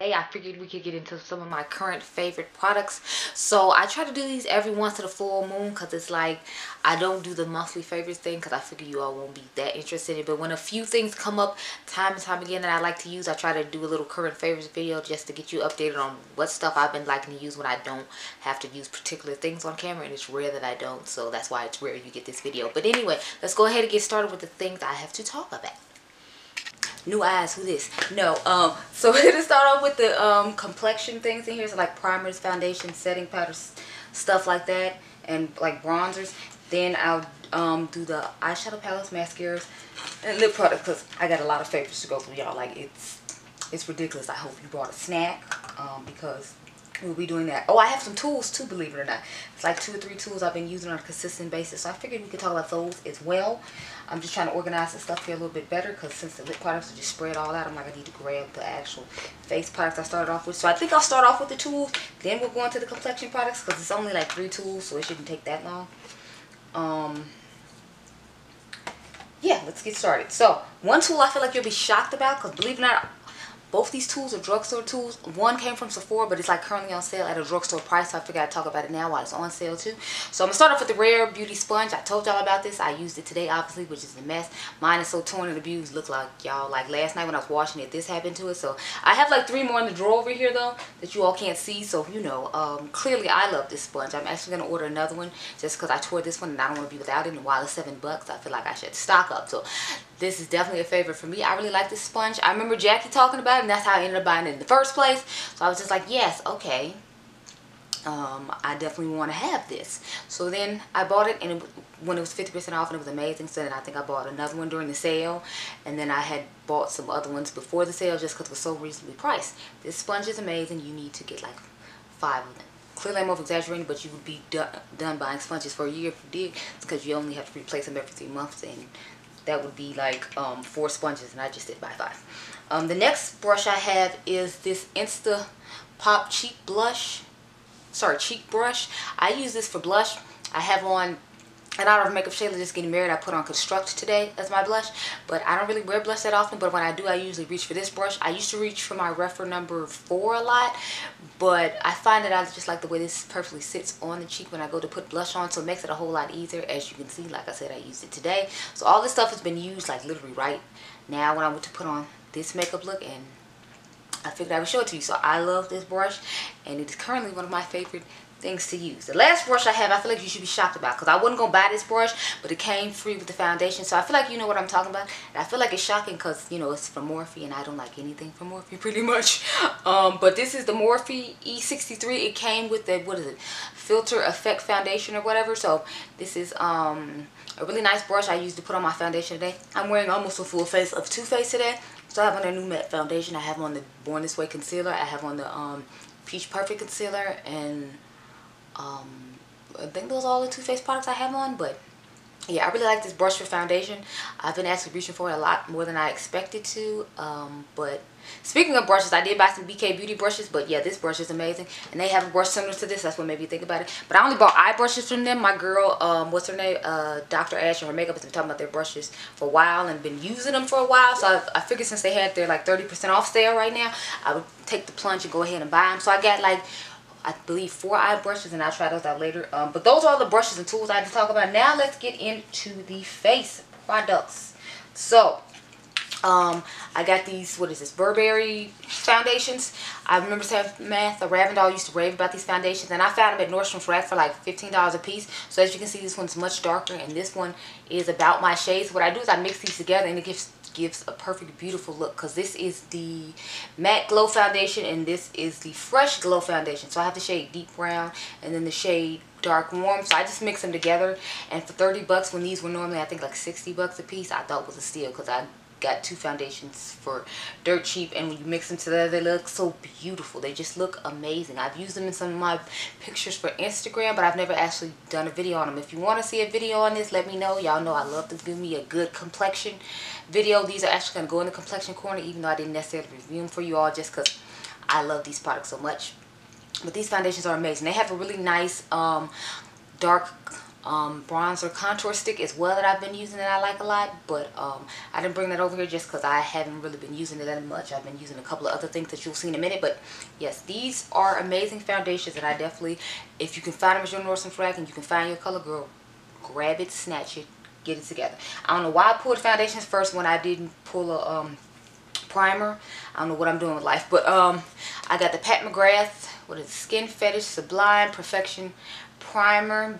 Hey, I figured we could get into some of my current favorite products. So I try to do these every once in a full moon because it's like I don't do the monthly favorites thing because I figure you all won't be that interested in it. But when a few things come up time and time again that I like to use, I try to do a little current favorites video just to get you updated on what stuff I've been liking to use when I don't have to use particular things on camera. And it's rare that I don't. So that's why it's rare you get this video. But anyway, let's go ahead and get started with the things I have to talk about new eyes who this no um so we're gonna start off with the um complexion things in here so like primers foundation setting powders stuff like that and like bronzers then i'll um do the eyeshadow palettes mascaras and lip products because i got a lot of favorites to go through y'all like it's it's ridiculous i hope you brought a snack um because we'll be doing that. Oh, I have some tools too, believe it or not. It's like two or three tools I've been using on a consistent basis. So I figured we could talk about those as well. I'm just trying to organize the stuff here a little bit better because since the lip products are just spread all out, I'm like, I need to grab the actual face products I started off with. So I think I'll start off with the tools. Then we'll go into the complexion products because it's only like three tools, so it shouldn't take that long. Um, yeah, let's get started. So, one tool I feel like you'll be shocked about because believe it or not, both these tools are drugstore tools. One came from Sephora, but it's like currently on sale at a drugstore price. So I figured I'd talk about it now while it's on sale too. So I'm to start off with the Rare Beauty Sponge. I told y'all about this. I used it today, obviously, which is a mess. Mine is so torn and abused. Look like y'all, like last night when I was washing it, this happened to it. So I have like three more in the drawer over here though that you all can't see. So, you know, um, clearly I love this sponge. I'm actually to order another one just because I tore this one and I don't want to be without it. And while it's seven bucks, I feel like I should stock up. So this is definitely a favorite for me. I really like this sponge. I remember Jackie talking about it and that's how I ended up buying it in the first place. So I was just like, yes, okay. Um, I definitely want to have this. So then I bought it and it, when it was 50% off and it was amazing. So then I think I bought another one during the sale. And then I had bought some other ones before the sale just because it was so reasonably priced. This sponge is amazing. You need to get like five of them clearly I'm over exaggerating, but you would be done, done buying sponges for a year if you did. Because you only have to replace them every three months and that would be like um, four sponges and I just did buy five. Um, the next brush I have is this Insta Pop Cheek Blush. Sorry, cheek brush. I use this for blush. I have on and out of Makeup Shayla just getting married, I put on Construct today as my blush. But I don't really wear blush that often. But when I do, I usually reach for this brush. I used to reach for my Rephr number 4 a lot. But I find that I just like the way this perfectly sits on the cheek when I go to put blush on. So it makes it a whole lot easier. As you can see, like I said, I used it today. So all this stuff has been used like literally right now when I went to put on this makeup look. And I figured I would show it to you. So I love this brush. And it is currently one of my favorite things to use. The last brush I have, I feel like you should be shocked about because I wasn't going to buy this brush, but it came free with the foundation. So I feel like you know what I'm talking about. And I feel like it's shocking because, you know, it's from Morphe and I don't like anything from Morphe pretty much. Um, but this is the Morphe E63. It came with the, what is it, Filter Effect Foundation or whatever. So this is um, a really nice brush I used to put on my foundation today. I'm wearing almost a full face of Too Faced today. So I have on their new matte foundation. I have on the Born This Way concealer. I have on the um, Peach Perfect concealer and um, I think those are all the Too Faced products I have on, but yeah, I really like this brush for foundation. I've been actually reaching for it a lot more than I expected to, um, but speaking of brushes, I did buy some BK Beauty brushes, but yeah, this brush is amazing, and they have a brush similar to this, that's what made me think about it, but I only bought eye brushes from them. My girl, um, what's her name, uh, Dr. Ash and her makeup has been talking about their brushes for a while and been using them for a while, so I, I figured since they had their like 30% off sale right now, I would take the plunge and go ahead and buy them, so I got like I believe four eye brushes and I'll try those out later. Um, but those are all the brushes and tools I to talk about. Now let's get into the face products. So um, I got these, what is this, Burberry foundations. I remember saying math, the Ravndahl used to rave about these foundations. And I found them at Nordstrom's Rack for like $15 a piece. So as you can see, this one's much darker and this one is about my shades. What I do is I mix these together and it gives gives a perfect beautiful look because this is the matte glow foundation and this is the fresh glow foundation. So i have the shade deep brown and then the shade dark warm. So i just mix them together. And for 30 bucks when these were normally i think like 60 bucks a piece i thought was a steal because i got two foundations for dirt cheap and when you mix them together they look so beautiful. They just look amazing. I've used them in some of my pictures for instagram but i've never actually done a video on them. If you want to see a video on this let me know. Y'all know i love to give me a good complexion video. These are actually going to go in the complexion corner even though i didn't necessarily review them for you all just because i love these products so much. But these foundations are amazing. They have a really nice um dark um, bronzer contour stick as well that I've been using that I like a lot. But um, I didn't bring that over here just because I haven't really been using it that much. I've been using a couple of other things that you'll see in a minute. But yes, these are amazing foundations and I definitely, if you can find them at your Nordstrom rack and you can find your color girl, grab it, snatch it, get it together. I don't know why I pulled foundations first when I didn't pull a um, primer. I don't know what I'm doing with life. But um, I got the Pat McGrath, what is it, Skin Fetish Sublime Perfection Primer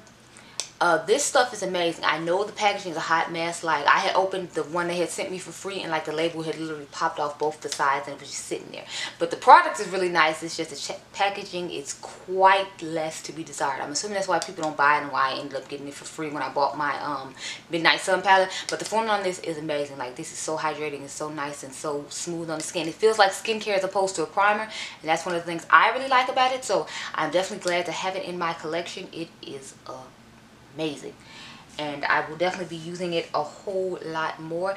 uh, this stuff is amazing. I know the packaging is a hot mess. Like, I had opened the one they had sent me for free and, like, the label had literally popped off both the sides and it was just sitting there. But the product is really nice. It's just the packaging is quite less to be desired. I'm assuming that's why people don't buy it and why I ended up getting it for free when I bought my um, Midnight Sun palette. But the formula on this is amazing. Like, this is so hydrating. It's so nice and so smooth on the skin. It feels like skincare as opposed to a primer. And that's one of the things I really like about it. So, I'm definitely glad to have it in my collection. It is a amazing. And I will definitely be using it a whole lot more.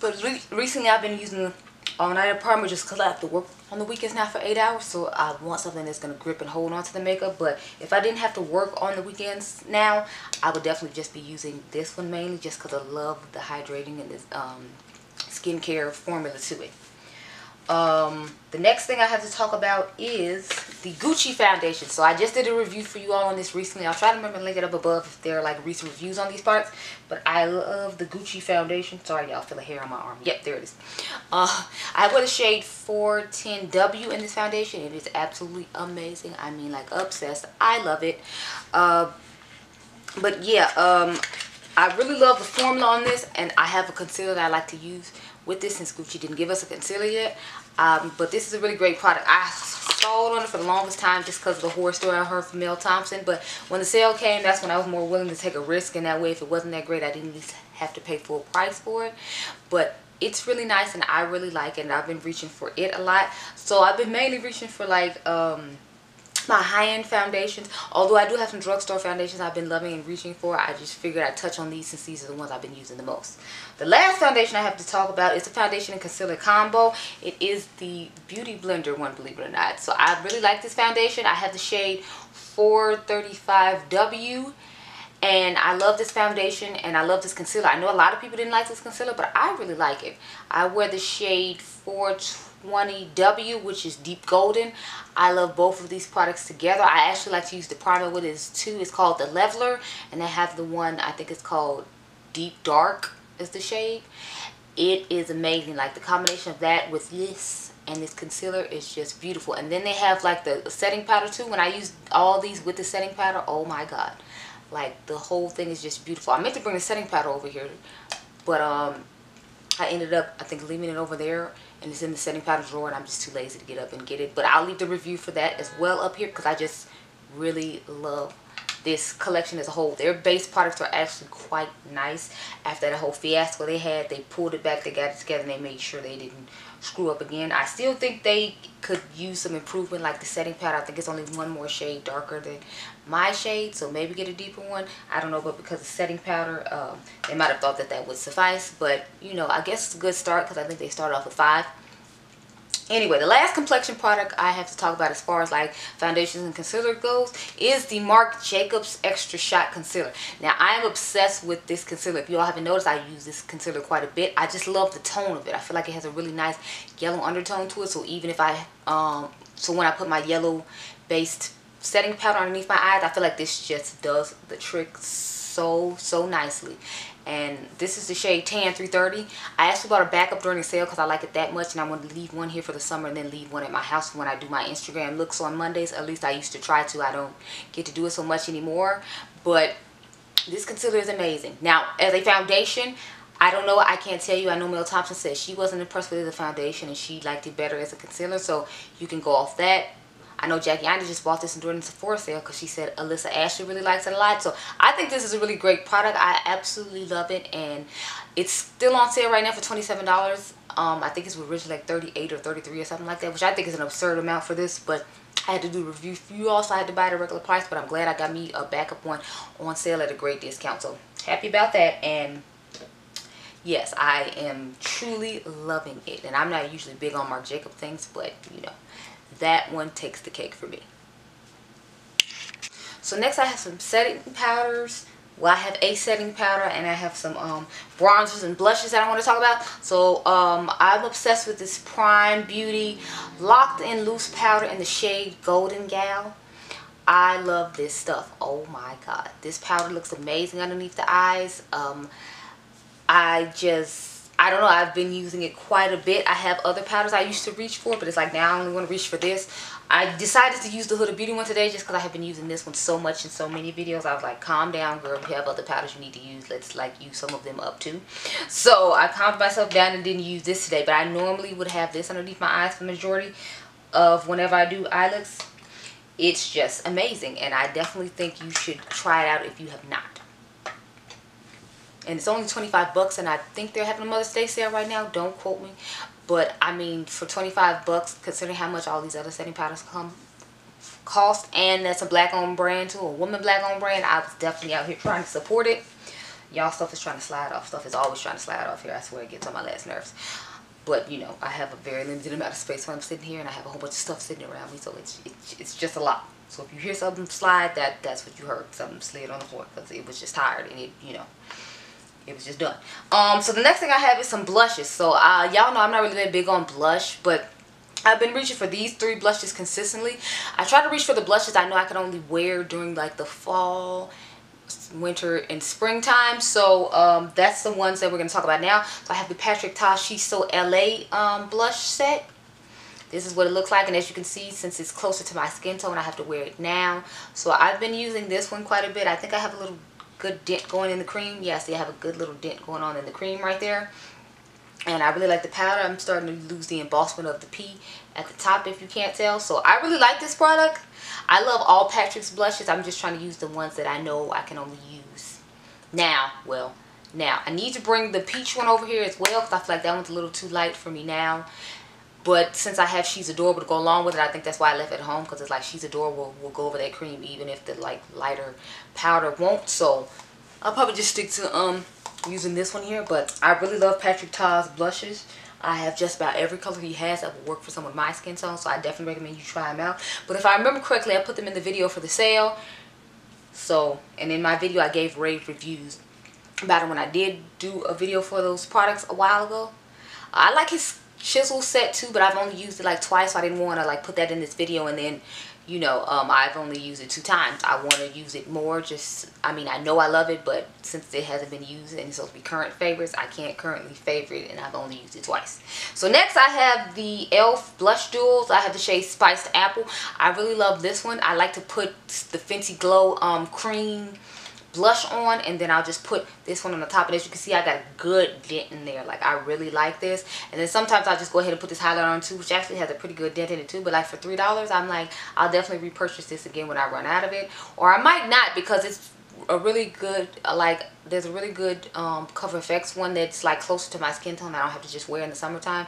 But re recently I've been using all-nighter primer just because I have to work on the weekends now for eight hours so I want something that's going to grip and hold on to the makeup. But if I didn't have to work on the weekends now I would definitely just be using this one mainly just because I love the hydrating and this um, skincare formula to it um, the next thing I have to talk about is the Gucci foundation. So I just did a review for you all on this recently. I'll try to remember to link it up above if there are like recent reviews on these parts. But I love the Gucci foundation. Sorry y'all, feel a hair on my arm. Yep, there it is. Uh, I wear the shade 410W in this foundation. It is absolutely amazing. I mean like obsessed. I love it. Uh, but yeah, um, I really love the formula on this. And I have a concealer that I like to use with this since Gucci didn't give us a concealer yet. Um, but this is a really great product. I sold on it for the longest time just because of the horror story I heard from Mel Thompson. But when the sale came, that's when I was more willing to take a risk. And that way, if it wasn't that great, I didn't have to pay full price for it. But it's really nice and I really like it. And I've been reaching for it a lot. So I've been mainly reaching for like... Um, my high-end foundations. Although i do have some drugstore foundations i've been loving and reaching for i just figured i'd touch on these since these are the ones i've been using the most. The last foundation i have to talk about is the foundation and concealer combo. It is the beauty blender one believe it or not. So i really like this foundation. I have the shade 435w and I love this foundation and I love this concealer. I know a lot of people didn't like this concealer, but I really like it. I wear the shade 420W, which is deep golden. I love both of these products together. I actually like to use the primer with it too. It's called the Leveler, and I have the one, I think it's called Deep Dark is the shade. It is amazing. Like the combination of that with this and this concealer is just beautiful. And then they have like the setting powder too. When I use all these with the setting powder, oh my god like the whole thing is just beautiful. I meant to bring the setting powder over here, but um, I ended up, I think, leaving it over there and it's in the setting powder drawer and I'm just too lazy to get up and get it. But I'll leave the review for that as well up here because I just really love this collection as a whole. Their base products are actually quite nice. After that whole fiasco they had, they pulled it back, they got it together, and they made sure they didn't screw up again. I still think they could use some improvement like the setting powder. I think it's only one more shade darker than my shade, so maybe get a deeper one. I don't know, but because of setting powder, um, they might have thought that that would suffice. But, you know, I guess it's a good start because I think they started off with five. Anyway, the last complexion product I have to talk about as far as like foundations and concealer goes is the Marc Jacobs Extra Shot Concealer. Now, I am obsessed with this concealer. If you all haven't noticed, I use this concealer quite a bit. I just love the tone of it. I feel like it has a really nice yellow undertone to it. So even if I, um, so when I put my yellow based setting powder underneath my eyes, I feel like this just does the trick so, so nicely and this is the shade tan 330 i actually bought a backup during the sale because i like it that much and i want to leave one here for the summer and then leave one at my house when i do my instagram looks on mondays at least i used to try to i don't get to do it so much anymore but this concealer is amazing now as a foundation I don't know. I can't tell you. I know Mel Thompson said she wasn't impressed with the foundation and she liked it better as a concealer. So you can go off that. I know Jackie Aina just bought this during the Sephora sale because she said Alissa Ashley really likes it a lot. So I think this is a really great product. I absolutely love it. And it's still on sale right now for $27. Um, I think it's originally like 38 or 33 or something like that, which I think is an absurd amount for this. But I had to do a review for you also. I had to buy it at a regular price, but I'm glad I got me a backup one on sale at a great discount. So happy about that. And yes, I am truly loving it. And I'm not usually big on Marc Jacob things, but you know, that one takes the cake for me. So next I have some setting powders, well, I have a setting powder and I have some um, bronzers and blushes that I want to talk about. So um, I'm obsessed with this Prime Beauty Locked in Loose Powder in the shade Golden Gal. I love this stuff. Oh my god. This powder looks amazing underneath the eyes. Um, I just I don't know, I've been using it quite a bit. I have other powders I used to reach for, but it's like now I only want to reach for this. I decided to use the Huda Beauty one today just because I have been using this one so much in so many videos. I was like, calm down, girl. If you have other powders you need to use, let's like use some of them up too. So I calmed myself down and didn't use this today. But I normally would have this underneath my eyes for the majority of whenever I do eye looks. It's just amazing. And I definitely think you should try it out if you have not and it's only 25 bucks and I think they're having a Mother's Day sale right now don't quote me. But I mean for 25 bucks considering how much all these other setting powders come cost and that's a black owned brand too a woman black owned brand I was definitely out here trying to support it. Y'all stuff is trying to slide off stuff is always trying to slide off here I swear it gets on my last nerves. But you know I have a very limited amount of space when I'm sitting here and I have a whole bunch of stuff sitting around me so it's it's, it's just a lot. So if you hear something slide that that's what you heard something slid on the floor because it was just tired and it you know it was just done um so the next thing i have is some blushes so uh y'all know i'm not really that big on blush but I've been reaching for these three blushes consistently. I try to reach for the blushes I know I can only wear during like the fall, winter, and springtime. So um, that's the ones that we're going to talk about now. So I have the Patrick Ta She's So LA um, blush set. This is what it looks like and as you can see since it's closer to my skin tone I have to wear it now. So I've been using this one quite a bit. I think I have a little good dent going in the cream. Yes, they have a good little dent going on in the cream right there. And I really like the powder. I'm starting to lose the embossment of the P at the top if you can't tell. So I really like this product. I love all Patrick's blushes. I'm just trying to use the ones that I know I can only use. Now, well, now I need to bring the peach one over here as well because I feel like that one's a little too light for me now. But since I have She's Adorable to go along with it, I think that's why I left it at home. Because it's like She's Adorable will go over that cream even if the like lighter powder won't. So I'll probably just stick to um using this one here. But I really love Patrick Ta's blushes. I have just about every color he has that will work for some of my skin tone. So I definitely recommend you try them out. But if I remember correctly, I put them in the video for the sale. So, and in my video, I gave rave reviews about it when I did do a video for those products a while ago. I like his chisel set too, but I've only used it like twice. So I didn't want to like put that in this video and then, you know, um, I've only used it two times. I want to use it more. Just, I mean, I know I love it, but since it hasn't been used and it's supposed to be current favorites, I can't currently favorite and I've only used it twice. So next I have the e.l.f. Blush Duals. I have the shade Spiced Apple. I really love this one. I like to put the Fenty Glow um, Cream blush on and then I'll just put this one on the top and as you can see I got a good dent in there. Like I really like this. And then sometimes I'll just go ahead and put this highlighter on too which actually has a pretty good dent in it too. But like for three dollars I'm like I'll definitely repurchase this again when I run out of it. Or I might not because it's a really good uh, like there's a really good um, Cover FX one that's like closer to my skin tone. That I don't have to just wear in the summertime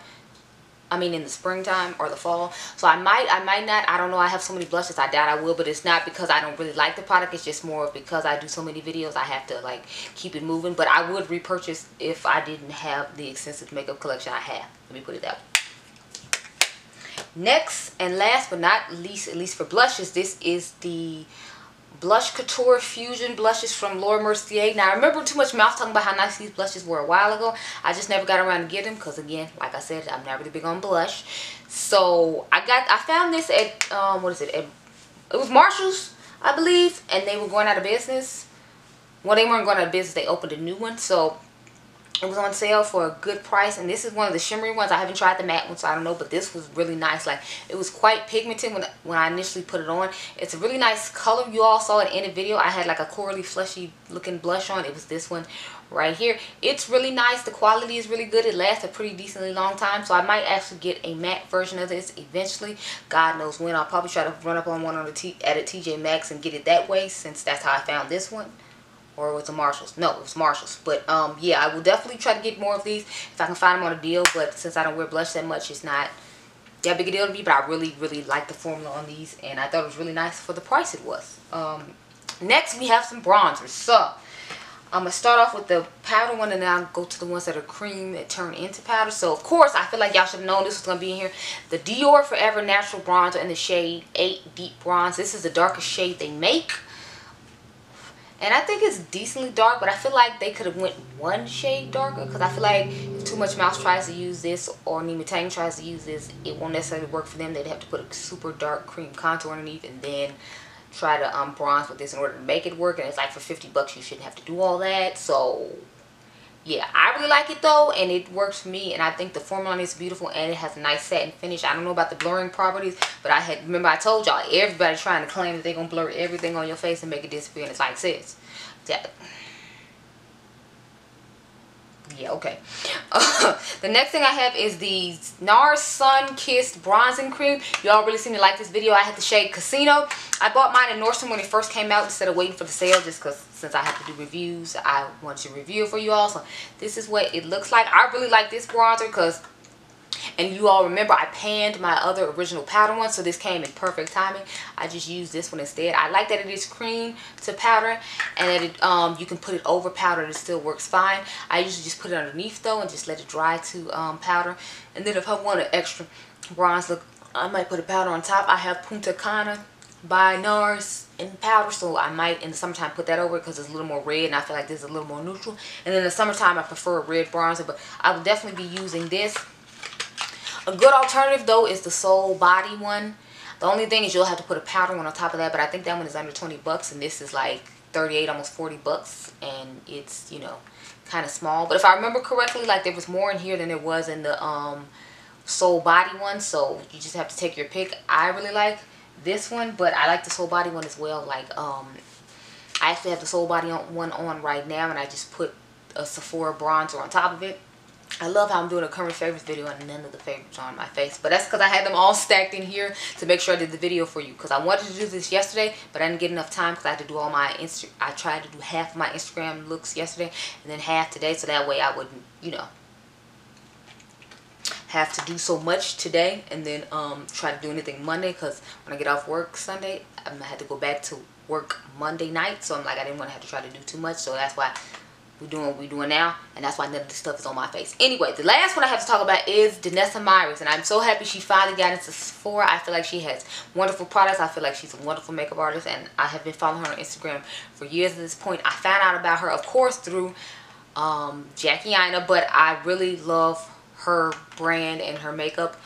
I mean in the springtime or the fall. So I might, I might not, I don't know. I have so many blushes. I doubt I will, but it's not because I don't really like the product. It's just more because I do so many videos. I have to like keep it moving. But I would repurchase if I didn't have the extensive makeup collection I have. Let me put it that way. Next and last but not least, at least for blushes, this is the Blush Couture Fusion blushes from Laura Mercier. Now, I remember too much mouth talking about how nice these blushes were a while ago. I just never got around to get them because, again, like I said, I'm not really big on blush. So, I got, I found this at, um, what is it? At, it was Marshall's, I believe, and they were going out of business. Well, they weren't going out of business. They opened a new one. So, it was on sale for a good price and this is one of the shimmery ones. I haven't tried the matte one so i don't know but this was really nice. Like it was quite pigmented when when i initially put it on. It's a really nice color. You all saw it in the video. I had like a corally fleshy looking blush on. It was this one right here. It's really nice. The quality is really good. It lasts a pretty decently long time so i might actually get a matte version of this eventually. God knows when. I'll probably try to run up on one on the T at a tj maxx and get it that way since that's how i found this one or was it Marshalls? No, it was Marshalls. But um, yeah, I will definitely try to get more of these if I can find them on a deal. But since I don't wear blush that much, it's not that big a deal to me. But I really, really like the formula on these, and I thought it was really nice for the price it was. Um, next, we have some bronzers. So I'm gonna start off with the powder one, and then I'll go to the ones that are cream that turn into powder. So of course, I feel like y'all should have known this was gonna be in here. The Dior Forever Natural Bronzer in the shade 8 Deep Bronze. This is the darkest shade they make and I think it's decently dark but I feel like they could have went one shade darker because I feel like if Too Much Mouth tries to use this or Nyma Tang tries to use this it won't necessarily work for them. They'd have to put a super dark cream contour underneath and then try to um, bronze with this in order to make it work. And it's like for 50 bucks you shouldn't have to do all that. So yeah i really like it though and it works for me and i think the formula is beautiful and it has a nice satin finish. I don't know about the blurring properties but i had remember i told y'all everybody trying to claim that they're gonna blur everything on your face and make it disappear and it's like sis yeah. Yeah okay. Uh, the next thing i have is the nars sun kissed bronzing cream. Y'all really seem to like this video. I had the shade casino. I bought mine in nordstrom when it first came out instead of waiting for the sale just because since i have to do reviews i want to review for you all so this is what it looks like i really like this bronzer because and you all remember I panned my other original powder one, so this came in perfect timing. I just used this one instead. I like that it is cream to powder and that it, um, you can put it over powder and it still works fine. I usually just put it underneath though and just let it dry to um, powder. And then if I want an extra bronze look, I might put a powder on top. I have Punta Cana by NARS in powder so I might in the summertime put that over because it's a little more red and I feel like this is a little more neutral and in the summertime I prefer a red bronzer but I will definitely be using this a good alternative though is the Soul Body one. The only thing is you'll have to put a powder one on top of that, but I think that one is under 20 bucks and this is like 38, almost 40 bucks and it's, you know, kind of small. But if I remember correctly, like there was more in here than there was in the um, Soul Body one, so you just have to take your pick. I really like this one, but I like the Soul Body one as well. Like, um, I actually have the Soul Body on, one on right now and I just put a Sephora bronzer on top of it. I love how I'm doing a current favorites video and none of the favorites are on my face. But that's because I had them all stacked in here to make sure I did the video for you. Because I wanted to do this yesterday, but I didn't get enough time because I had to do all my Insta I tried to do half my Instagram looks yesterday and then half today. So that way I wouldn't, you know, have to do so much today and then um, try to do anything Monday. Because when I get off work Sunday, I'm going to have to go back to work Monday night. So I'm like, I didn't want to have to try to do too much. So that's why we're doing what we're doing now and that's why none of this stuff is on my face anyway the last one i have to talk about is danessa Myricks. and i'm so happy she finally got into sephora i feel like she has wonderful products i feel like she's a wonderful makeup artist and i have been following her on instagram for years at this point i found out about her of course through um, jackie Aina, but i really love her brand and her makeup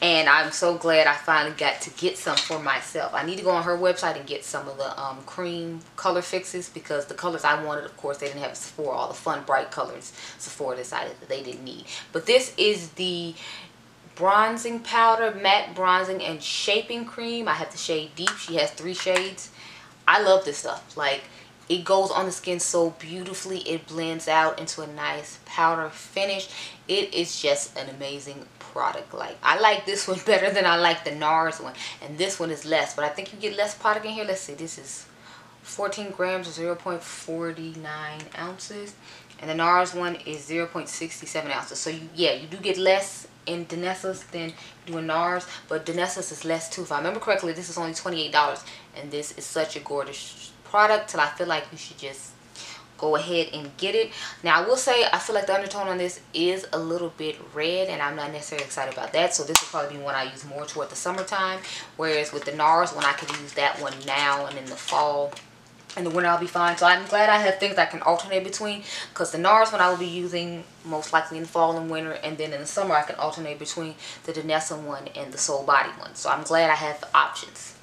and I'm so glad I finally got to get some for myself. I need to go on her website and get some of the um, cream color fixes because the colors I wanted, of course, they didn't have Sephora, all the fun, bright colors Sephora decided that they didn't need. But this is the bronzing powder, matte bronzing and shaping cream. I have the shade Deep. She has three shades. I love this stuff. Like, it goes on the skin so beautifully. It blends out into a nice powder finish. It is just an amazing product. Like, I like this one better than I like the NARS one. And this one is less. But I think you get less product in here. Let's see. This is 14 grams or 0.49 ounces. And the NARS one is 0.67 ounces. So, you, yeah, you do get less in Danessa's than doing NARS. But Danessa's is less too. If I remember correctly, this is only $28. And this is such a gorgeous product till I feel like you should just go ahead and get it. Now, I will say, I feel like the undertone on this is a little bit red, and I'm not necessarily excited about that. So this will probably be one I use more toward the summertime. Whereas with the NARS one, I could use that one now and in the fall. and the winter, I'll be fine. So I'm glad I have things I can alternate between. Because the NARS one I will be using most likely in fall and winter. And then in the summer, I can alternate between the Danessa one and the Soul Body one. So I'm glad I have options.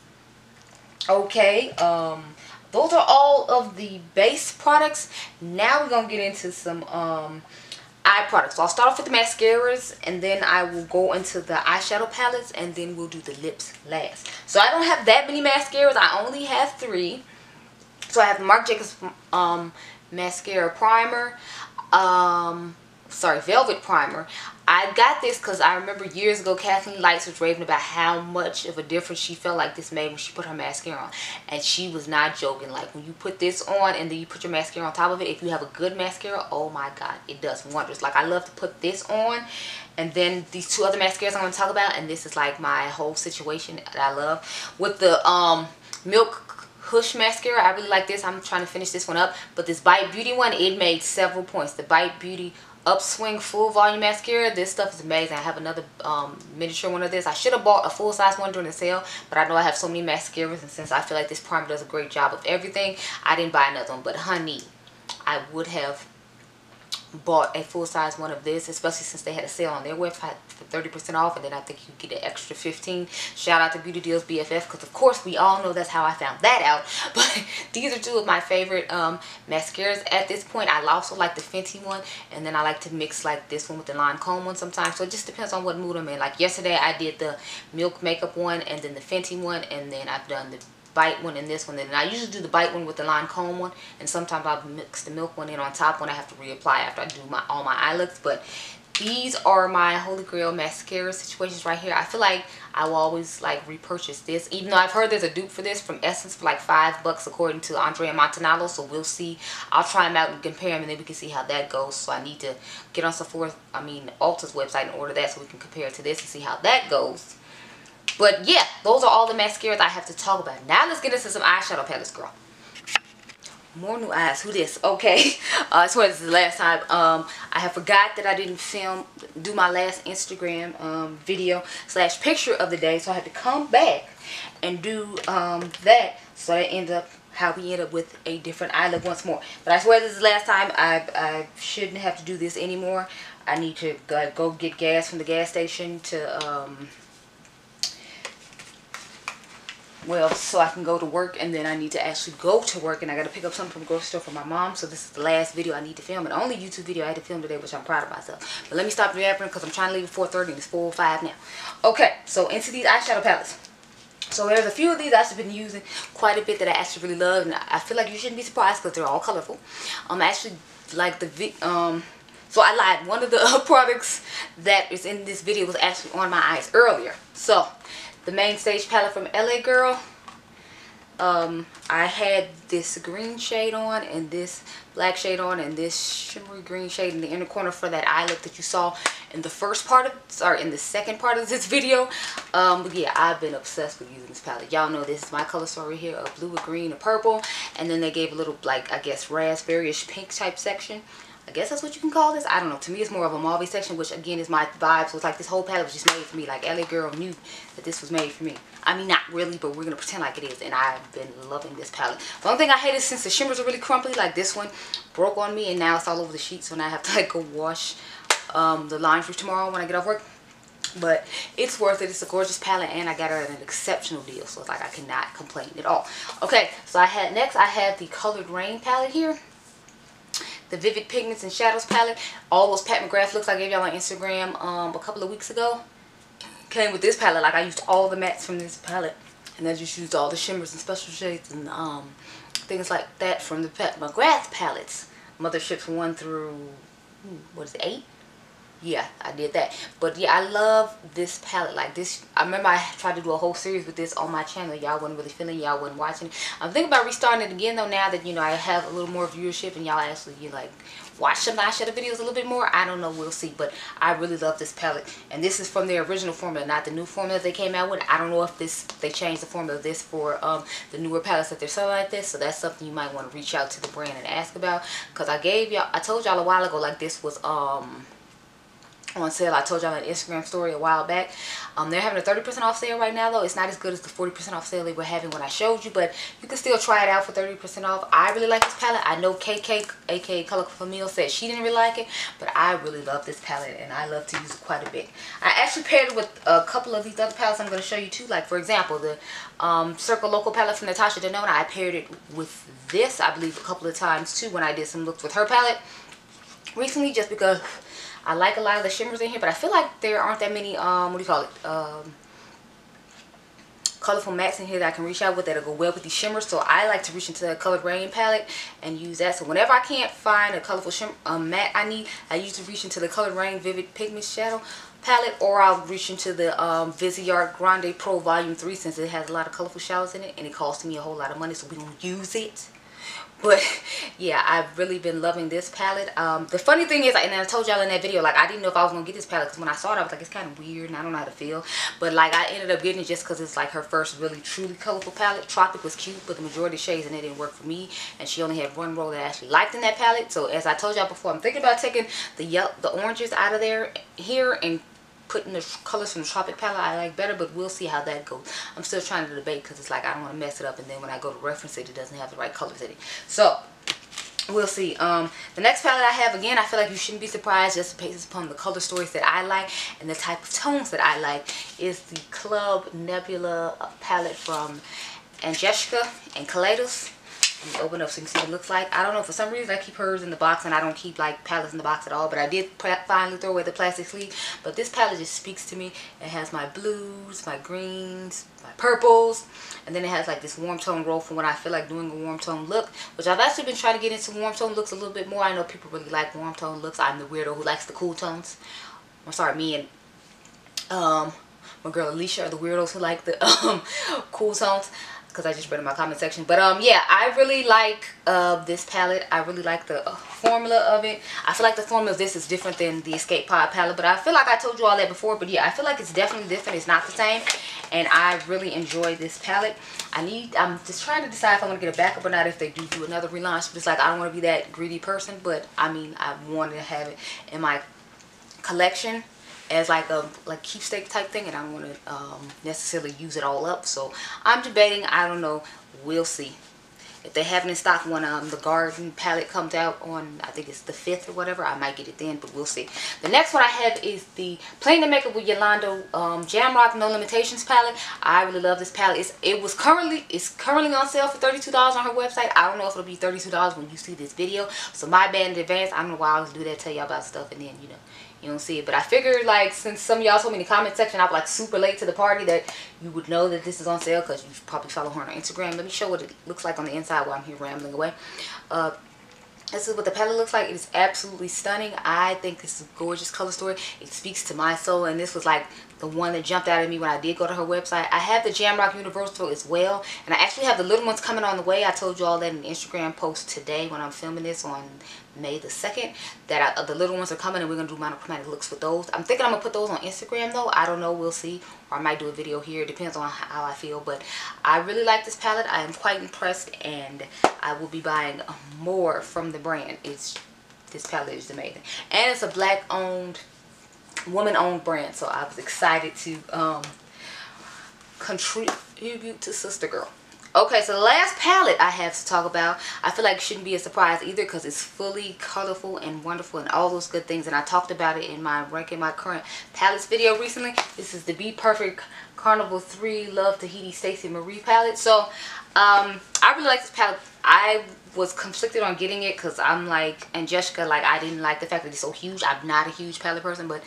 Okay, um, those are all of the base products. Now we're gonna get into some um eye products. So i'll start off with the mascaras and then i will go into the eyeshadow palettes and then we'll do the lips last. So i don't have that many mascaras. I only have three. So i have marc jacobs um mascara primer. Um sorry velvet primer I got this because I remember years ago Kathleen Lights was raving about how much of a difference she felt like this made when she put her mascara on. And she was not joking. Like when you put this on and then you put your mascara on top of it, if you have a good mascara, oh my god, it does wonders. Like I love to put this on and then these two other mascaras I'm going to talk about and this is like my whole situation that I love. With the um, Milk Kush mascara, I really like this. I'm trying to finish this one up. But this Bite Beauty one, it made several points. The Bite Beauty Upswing Full Volume Mascara. This stuff is amazing. I have another um, miniature one of this. I should have bought a full-size one during the sale, but I know I have so many mascaras, and since I feel like this primer does a great job of everything, I didn't buy another one. But honey, I would have bought a full-size one of this especially since they had a sale on their website for 30% off and then I think you get an extra 15 shout out to Beauty Deals BFF because of course we all know that's how I found that out. But these are two of my favorite um, mascaras. At this point I also like the Fenty one and then I like to mix like this one with the Lancome one sometimes. So it just depends on what mood I'm in. Like yesterday I did the Milk Makeup one and then the Fenty one and then I've done the bite one and this one. And I usually do the bite one with the Lancome one. And sometimes I'll mix the milk one in on top when I have to reapply after I do my all my eye looks. But these are my holy grail mascara situations right here. I feel like I will always like repurchase this. Even though I've heard there's a dupe for this from Essence for like five bucks according to Andrea Montanaro. So we'll see. I'll try them out and compare them and then we can see how that goes. So I need to get on Sephora, I mean Ulta's website and order that so we can compare it to this and see how that goes. But yeah, those are all the mascaras I have to talk about. Now let's get into some eyeshadow palettes, girl. More new eyes. Who this? Okay. Uh, I swear this is the last time. Um, I have forgot that I didn't film, do my last Instagram um, video slash picture of the day. So I had to come back and do um, that. So I end up how we end up with a different eye look once more. But I swear this is the last time. I, I shouldn't have to do this anymore. I need to go, go get gas from the gas station to... Um, well so I can go to work and then I need to actually go to work and I got to pick up something from the grocery store for my mom so this is the last video I need to film and only YouTube video I had to film today which I'm proud of myself. But let me stop yapping because I'm trying to leave at 4.30 and it's 4.05 now. Okay so into these eyeshadow palettes. So there's a few of these I've been using quite a bit that I actually really love and I feel like you shouldn't be surprised because they're all colorful. Um actually like the um so I lied. One of the products that is in this video was actually on my eyes earlier. So the main stage palette from LA Girl. Um, I had this green shade on and this black shade on and this shimmery green shade in the inner corner for that eye look that you saw in the first part of, sorry, in the second part of this video. Um, but yeah, I've been obsessed with using this palette. Y'all know this is my color story here, a blue, a green, a purple. And then they gave a little, like, I guess, raspberry-ish pink type section. I guess that's what you can call this. I don't know. To me, it's more of a mauve section, which again is my vibe. So it's like this whole palette was just made for me. Like LA Girl knew that this was made for me. I mean, not really, but we're going to pretend like it is. And I've been loving this palette. The only thing I hate is since the shimmers are really crumply, like this one broke on me and now it's all over the sheet. So now I have to like go wash um, the laundry tomorrow when I get off work. But it's worth it. It's a gorgeous palette and I got her at an exceptional deal. So it's like I cannot complain at all. Okay, so I had next I had the Coloured Raine palette here the Vivid Pigments and Shadows palette. All those Pat McGrath looks I gave y'all on Instagram um, a couple of weeks ago came with this palette. Like I used all the mattes from this palette. And I just used all the shimmers and special shades and um, things like that from the Pat McGrath palettes. Motherships 1 through, what is it, 8? Yeah i did that. But yeah i love this palette like this i remember i tried to do a whole series with this on my channel. Y'all wasn't really feeling y'all wasn't watching. I'm thinking about restarting it again though now that you know i have a little more viewership and y'all actually you like watch some eyeshadow videos a little bit more i don't know we'll see. But i really love this palette. And this is from their original formula not the new formula they came out with. I don't know if this they changed the formula of this for um the newer palettes that they're selling like this. So that's something you might want to reach out to the brand and ask about. Because i gave y'all i told y'all a while ago like this was um on sale. I told y'all an Instagram story a while back. Um, they're having a 30% off sale right now though. It's not as good as the 40% off sale they were having when I showed you, but you can still try it out for 30% off. I really like this palette. I know KK, aka Colorful Camille, said she didn't really like it, but I really love this palette and I love to use it quite a bit. I actually paired it with a couple of these other palettes I'm going to show you too. Like for example, the um, Circo Loco palette from Natasha Denona. I paired it with this, I believe, a couple of times too when I did some looks with her palette recently just because I like a lot of the shimmers in here, but I feel like there aren't that many, um, what do you call it, um, colorful mattes in here that I can reach out with that'll go well with these shimmers. So I like to reach into the Coloured Raine palette and use that. So whenever I can't find a colorful shimmer, um, matte I need, I usually reach into the Coloured Raine Vivid Pigment Shadow palette or I'll reach into the um, Viseart Grande Pro Volume 3 since it has a lot of colorful shadows in it and it costs me a whole lot of money so we don't use it but yeah i've really been loving this palette. Um the funny thing is and i told y'all in that video like i didn't know if i was gonna get this palette because when i saw it i was like it's kind of weird and i don't know how to feel. But like i ended up getting it just because it's like her first really truly colorful palette. Tropic was cute but the majority of shades and it didn't work for me and she only had one roll that i actually liked in that palette. So as i told y'all before i'm thinking about taking the yellow the oranges out of there here and putting the colors from the Tropic palette I like better, but we'll see how that goes. I'm still trying to debate because it's like I don't want to mess it up and then when I go to reference it, it doesn't have the right colors in it. So, we'll see. Um, the next palette I have, again, I feel like you shouldn't be surprised just based upon the color stories that I like and the type of tones that I like is the Club Nebula palette from Angelica and Kaleidos open up so you can see what it looks like. I don't know, for some reason I keep hers in the box and I don't keep like palettes in the box at all. But I did finally throw away the plastic sleeve. But this palette just speaks to me. It has my blues, my greens, my purples. And then it has like this warm tone roll for when I feel like doing a warm tone look. Which I've actually been trying to get into warm tone looks a little bit more. I know people really like warm tone looks. I'm the weirdo who likes the cool tones. I'm sorry, me and um, my girl Alicia are the weirdos who like the um, cool tones because I just read in my comment section. But um, yeah, I really like uh, this palette. I really like the uh, formula of it. I feel like the formula of this is different than the Escape Pod palette. But I feel like I told you all that before. But yeah, I feel like it's definitely different. It's not the same. And I really enjoy this palette. I need, I'm just trying to decide if I want to get a backup or not if they do do another relaunch. But it's like, I don't want to be that greedy person. But I mean, I wanted to have it in my collection as like a like keepsake type thing and I don't want to um, necessarily use it all up. So I'm debating I don't know. We'll see. If they have it in stock when um, the garden palette comes out on I think it's the 5th or whatever I might get it then but we'll see. The next one I have is the Playing the Makeup with Yolanda um, Jamrock No Limitations palette. I really love this palette. It's, it was currently it's currently on sale for $32 on her website. I don't know if it'll be $32 when you see this video. So my bad in advance. I don't know why I always do that tell y'all about stuff and then you know you don't see it. But I figured like since some of y'all told me in the comment section I'm like super late to the party that you would know that this is on sale because you probably follow her on Instagram. Let me show what it looks like on the inside while I'm here rambling away. Uh, this is what the palette looks like. It is absolutely stunning. I think this is a gorgeous color story. It speaks to my soul and this was like the one that jumped out at me when I did go to her website. I have the Jamrock Universal as well. And I actually have the little ones coming on the way. I told you all that in the Instagram post today when I'm filming this on May the 2nd. That I, the little ones are coming and we're going to do monochromatic looks with those. I'm thinking I'm going to put those on Instagram though. I don't know. We'll see. Or I might do a video here. It depends on how I feel. But I really like this palette. I am quite impressed and I will be buying more from the brand. It's This palette is amazing. And it's a black owned woman owned brand so I was excited to um, contribute to sister girl okay so the last palette I have to talk about I feel like it shouldn't be a surprise either because it's fully colorful and wonderful and all those good things and I talked about it in my ranking my current palettes video recently. This is the BPerfect Carnival 3 Love Tahiti Stacey Marie palette. So um, I really like this palette. I was conflicted on getting it because I'm like and Jessica like I didn't like the fact that it's so huge. I'm not a huge palette person but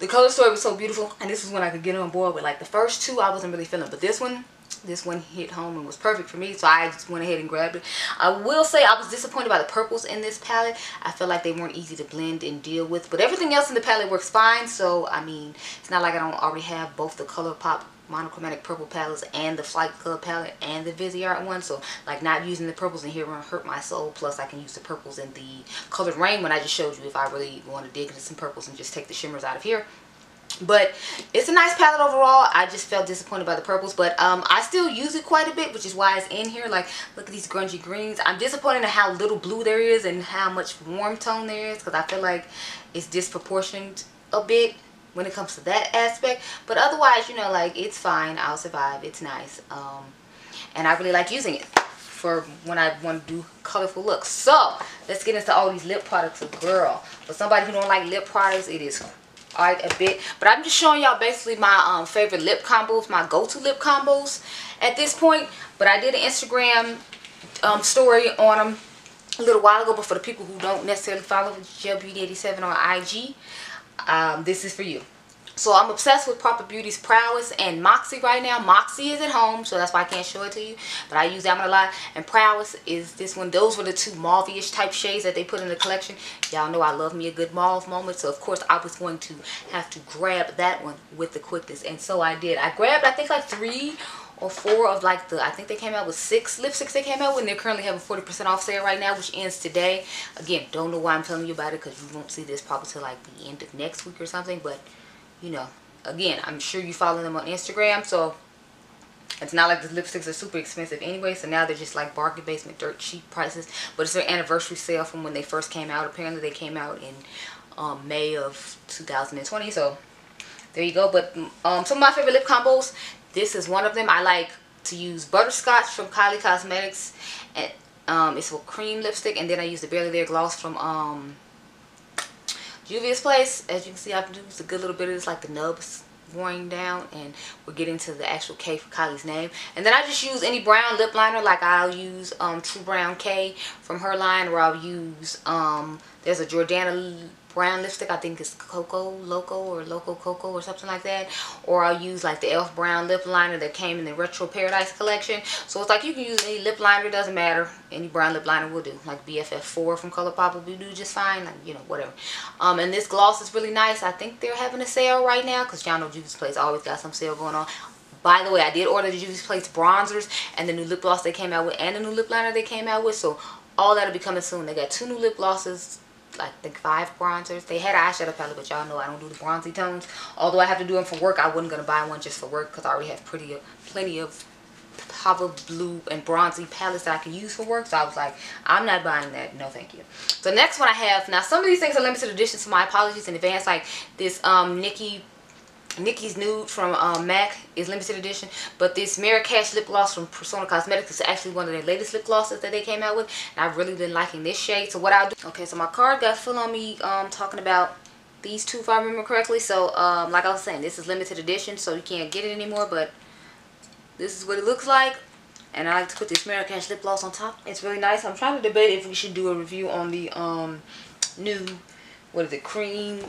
the color story was so beautiful and this is when I could get on board with like the first two I wasn't really feeling but this one this one hit home and was perfect for me so I just went ahead and grabbed it I will say I was disappointed by the purples in this palette I felt like they weren't easy to blend and deal with but everything else in the palette works fine so I mean it's not like I don't already have both the ColourPop monochromatic purple palettes and the Flight Club palette and the Viseart one. So like not using the purples in here won't hurt my soul. Plus I can use the purples in the Coloured Raine when I just showed you if I really want to dig into some purples and just take the shimmers out of here but it's a nice palette overall. I just felt disappointed by the purples but um i still use it quite a bit which is why it's in here. Like look at these grungy greens. I'm disappointed in how little blue there is and how much warm tone there is because i feel like it's disproportionate a bit when it comes to that aspect. But otherwise you know like it's fine. I'll survive. It's nice. Um and i really like using it for when I want to do colorful looks. So, let's get into all these lip products. Girl, for somebody who don't like lip products, it is art a bit but i'm just showing y'all basically my um, favorite lip combos my go-to lip combos at this point. But i did an instagram um, story on them a little while ago but for the people who don't necessarily follow Gel Beauty 87 on ig um, this is for you so I'm obsessed with Propa Beauty's Prowess and Moxie right now. Moxie is at home, so that's why I can't show it to you. But I use that one a lot. And Prowess is this one. Those were the two mauve-ish type shades that they put in the collection. Y'all know I love me a good mauve moment. So, of course, I was going to have to grab that one with the quickness. And so I did. I grabbed, I think, like three or four of like the I think they came out with six lipsticks they came out with and they're currently having 40% off sale right now which ends today again don't know why I'm telling you about it because you won't see this probably till like the end of next week or something but you know again I'm sure you follow them on Instagram so it's not like the lipsticks are super expensive anyway so now they're just like bargain basement dirt cheap prices. But it's their anniversary sale from when they first came out. Apparently they came out in um, May of 2020 so there you go. But um, some of my favorite lip combos this is one of them. I like to use butterscotch from Kylie Cosmetics and um, it's a cream lipstick and then I use the Barely There gloss from um, Juvia's Place as you can see I've used a good little bit of this like the nubs going down and we're getting to the actual K for Kylie's name. And then I just use any brown lip liner like I'll use um, True Brown K from her line or I'll use um, there's a Jordana brown lipstick. I think it's Coco Loco or Loco Coco or something like that. Or I'll use like the e.l.f. brown lip liner that came in the Retro Paradise collection. So it's like you can use any lip liner. doesn't matter. Any brown lip liner will do. Like BFF4 from ColourPop will do just fine. Like, you know, whatever. Um, and this gloss is really nice. I think they're having a sale right now because y'all know Juvia's Place always got some sale going on. By the way, I did order the Juvia's Place bronzers and the new lip gloss they came out with and the new lip liner they came out with. So all that'll be coming soon. They got two new lip glosses I think five bronzers. They had eyeshadow palette, but y'all know I don't do the bronzy tones. Although I have to do them for work, I wasn't going to buy one just for work because I already have pretty plenty of Pava blue and bronzy palettes that I can use for work. So I was like, I'm not buying that. No, thank you. So next one I have, now some of these things are limited edition, so my apologies in advance. Like this um, Nikki Nikki's Nude from um, MAC is limited edition, but this Marrakesh lip gloss from Persona Cosmetics is actually one of their latest lip glosses that they came out with, and I've really been liking this shade. So what I'll do, okay, so my card got full on me um, talking about these two, if I remember correctly. So um, like I was saying, this is limited edition, so you can't get it anymore, but this is what it looks like. And I like to put this Marrakesh lip gloss on top. It's really nice. I'm trying to debate if we should do a review on the um, new, what is it, cream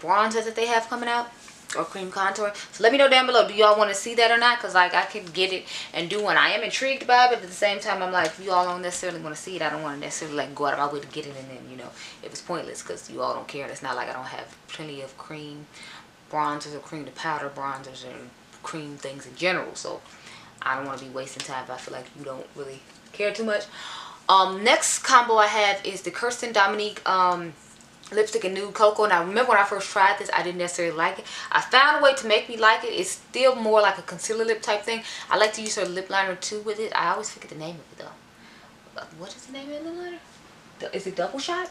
bronzer that they have coming out or cream contour. So let me know down below do y'all want to see that or not? Because like i can get it and do one. I am intrigued by it but at the same time i'm like you all don't necessarily want to see it i don't want to necessarily like go out of my way to get it and then you know it was pointless because you all don't care. It's not like i don't have plenty of cream bronzers or cream to powder bronzers and cream things in general. So i don't want to be wasting time i feel like you don't really care too much. Um next combo i have is the kirsten dominique um lipstick in nude cocoa. Now remember when i first tried this i didn't necessarily like it. I found a way to make me like it. It's still more like a concealer lip type thing. I like to use her lip liner too with it. I always forget the name of it though. Uh, what is the name of the liner? Is it double shot?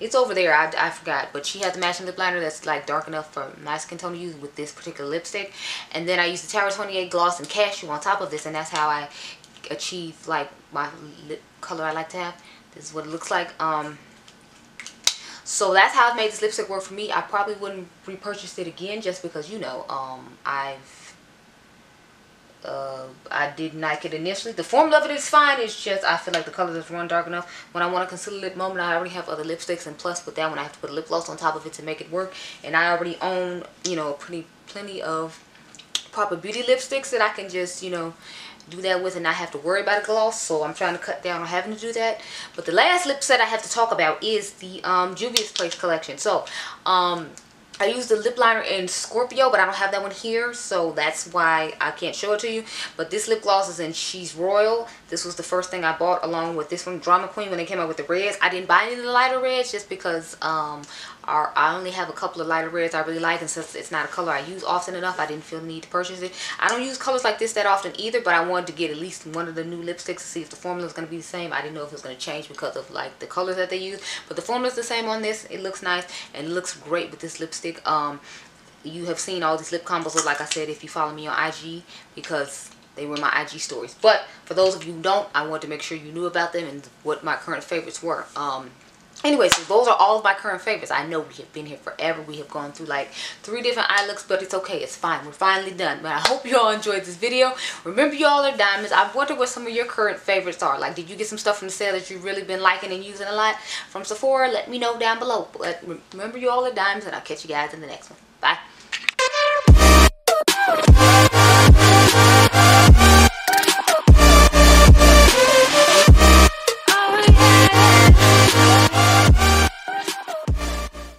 It's over there. I, I forgot. But she has the matching lip liner that's like dark enough for my skin tone to use with this particular lipstick. And then i use the tower 28 gloss and cashew on top of this and that's how i achieve like my lip color i like to have. This is what it looks like. Um so that's how I made this lipstick work for me. I probably wouldn't repurchase it again just because, you know, um, I've, uh, I didn't like it initially. The formula of it is fine. It's just, I feel like the color doesn't run dark enough. When I want a concealer lip moment, I already have other lipsticks. And plus with that one, I have to put lip gloss on top of it to make it work. And I already own, you know, pretty, plenty of Propa Beauty lipsticks that I can just, you know, do that with and not have to worry about a gloss. So I'm trying to cut down on having to do that. But the last lip set I have to talk about is the um, Juvia's Place collection. So um, I use the lip liner in Scorpio, but I don't have that one here, so that's why I can't show it to you. But this lip gloss is in She's Royal. This was the first thing I bought along with this one, Drama Queen, when they came out with the reds. I didn't buy any of the lighter reds just because um, our, I only have a couple of lighter reds I really like, and since it's not a color I use often enough, I didn't feel the need to purchase it. I don't use colors like this that often either, but I wanted to get at least one of the new lipsticks to see if the formula is going to be the same. I didn't know if it was going to change because of like the colors that they use, but the formula is the same on this. It looks nice, and it looks great with this lipstick. Um, you have seen all these lip combos, like I said, if you follow me on IG, because they were my IG stories. But for those of you who don't, I want to make sure you knew about them and what my current favorites were. Um, Anyways, so those are all of my current favorites. I know we have been here forever. We have gone through like three different eye looks, but it's okay. It's fine. We're finally done. But I hope you all enjoyed this video. Remember, y'all are diamonds. I've wondered what some of your current favorites are. Like, did you get some stuff from the sale that you've really been liking and using a lot from Sephora? Let me know down below. But remember, you all are diamonds, and I'll catch you guys in the next one. Bye.